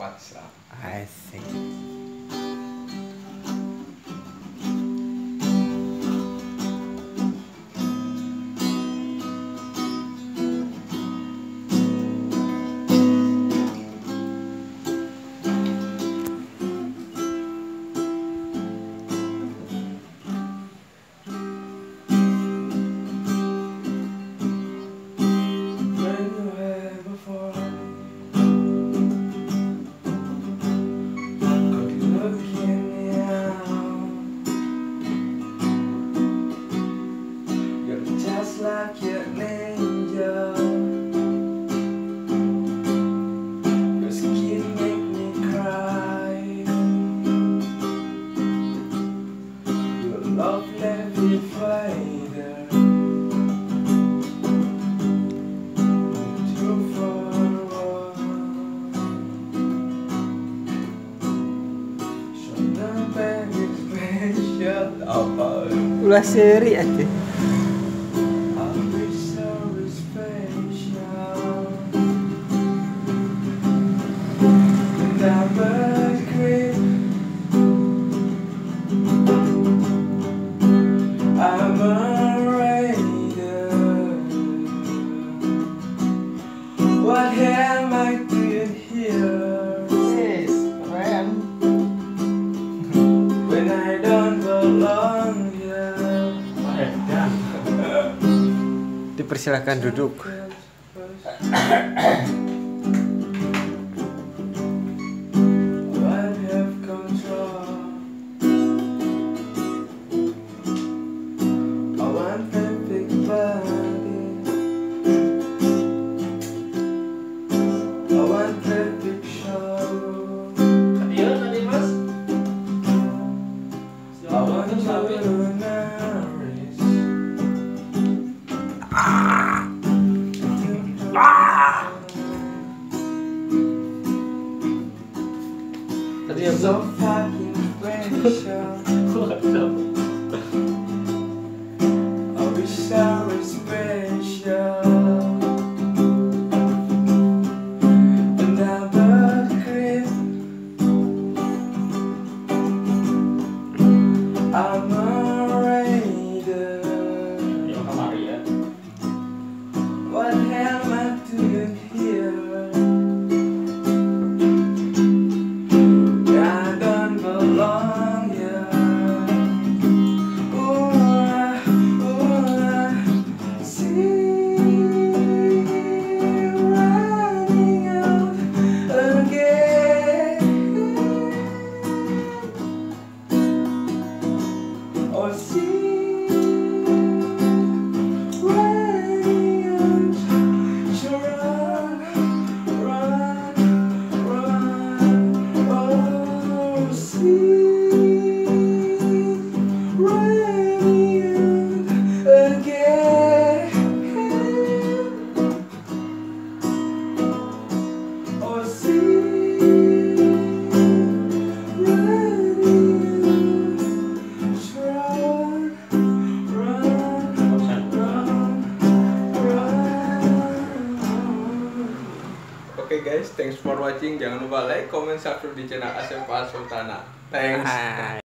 WhatsApp. I see. of every fighter. Too far Shut up and it's shut up Ulah seri aja Dipersilahkan duduk. At the. So fucking racial. assim. okay guys, thanks for watching. Jangan lupa like, comment, subscribe di channel Asep Sultana. Thanks. Hai.